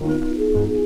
Música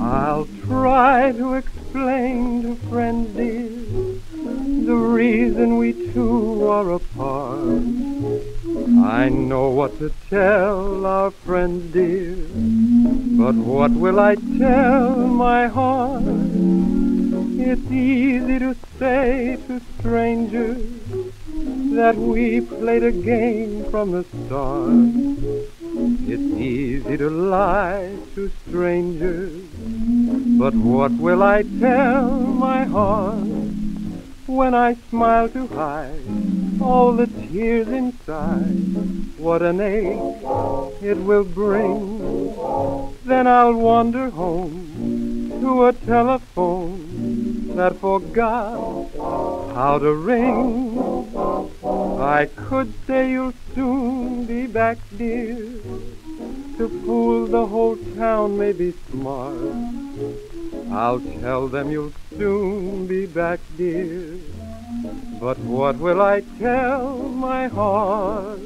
I'll try to explain to friends dear the reason we two are apart. I know what to tell our friends dear, but what will I tell my heart? It's easy to say to strangers that we played a game from the start. It's easy to lie to strangers, but what will I tell my heart when I smile to hide all the tears inside? What an ache it will bring. Then I'll wander home to a telephone that forgot how to ring. I could say you'll soon be back, dear. To fool the whole town may be smart. I'll tell them you'll soon be back, dear. But what will I tell my heart?